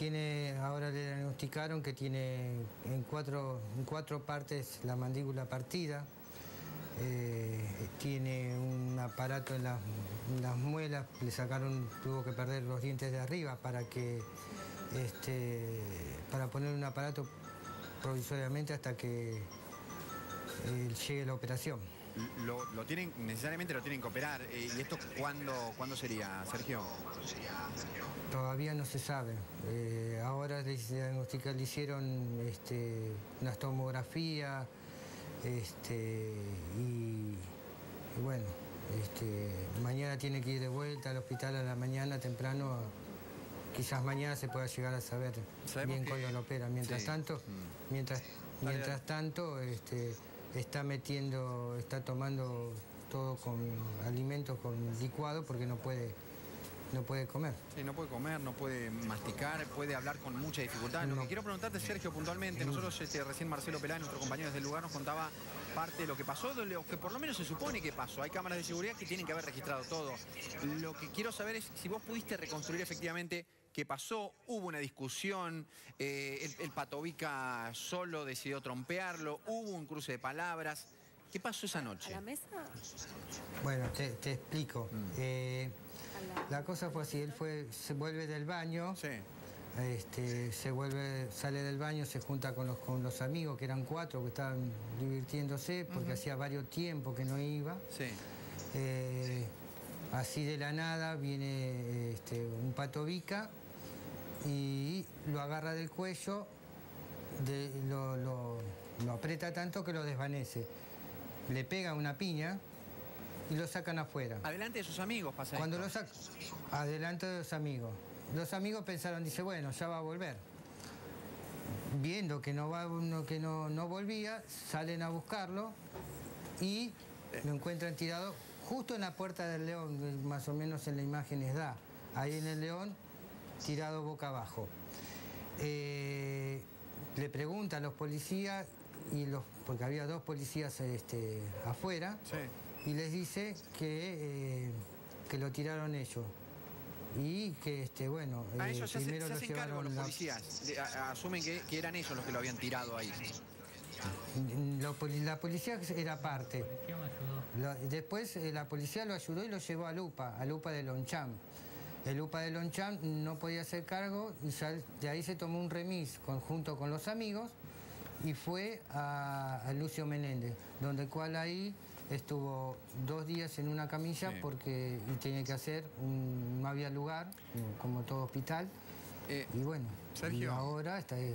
tiene, ahora le diagnosticaron que tiene en cuatro, en cuatro partes la mandíbula partida, eh, tiene un aparato en en las muelas, le sacaron, tuvo que perder los dientes de arriba para que este, para poner un aparato provisoriamente hasta que eh, llegue la operación. Lo, lo tienen, necesariamente lo tienen que operar. Eh, ¿Y esto cuándo, cuándo sería, Sergio? Todavía no se sabe. Eh, ahora le, diagnostica- le hicieron este, una tomografía este, y, y bueno, este, mañana tiene que ir de vuelta al hospital a la mañana temprano. Quizás mañana se pueda llegar a saber Sabemos bien cuándo lo opera. Mientras Sí. tanto, Mm. mientras, mientras tanto, este, está metiendo, está tomando todo con alimentos con licuado porque no puede, no puede comer. Sí, no puede comer, no puede masticar, puede hablar con mucha dificultad. Lo No. que quiero preguntarte, Sergio, puntualmente, nosotros este, recién Marcelo Pelá, nuestro compañero del lugar, nos contaba parte de lo que pasó, de lo que por lo menos se supone que pasó. Hay cámaras de seguridad que tienen que haber registrado todo. Lo que quiero saber es si vos pudiste reconstruir efectivamente qué pasó, hubo una discusión, eh, el, el Patovica solo decidió trompearlo, hubo un cruce de palabras. ¿Qué pasó esa ¿A noche? la mesa? Bueno, te, te explico. Mm. Eh, A la- cosa fue así, él fue, se vuelve del baño, Sí. este, se vuelve, sale del baño, se junta con los, con los amigos, que eran cuatro, que estaban divirtiéndose, porque hacía varios tiempos que no iba. Sí. Eh, así de la nada viene este, un patovica y lo agarra del cuello, de- lo, lo- lo aprieta tanto que lo desvanece. Le pega una piña y lo sacan afuera. Adelante de sus amigos pasa Cuando esto. lo sacan, adelante de los amigos. Los amigos pensaron, dice, bueno, ya va a volver. Viendo que no, va, que no, no volvía, salen a buscarlo y lo encuentran tirado justo en la puerta del león, más o menos en la imagen les da. Ahí en el león, tirado boca abajo. Eh, le preguntan a los policías, y los, porque había dos policías este, afuera, Sí. Y les dice que, eh, que lo tiraron ellos. Y que, este, bueno, A eh, ellos primero se lo hacen cargo llevaron los la- policías. De- a- a- asumen que, que eran ellos los que lo habían tirado ahí. la policía era parte. Después eh, la policía lo ayudó y lo llevó a Lupa, a Lupa de Loncham. El Lupa de Loncham no podía hacer cargo y de ahí se tomó un remis conjunto con los amigos y fue a, a Lucio Menéndez, donde cual ahí estuvo dos días en una camilla Sí. porque tenía que hacer, un- no había lugar, como todo hospital. Eh, y bueno, Sergio. y ahora está, eh,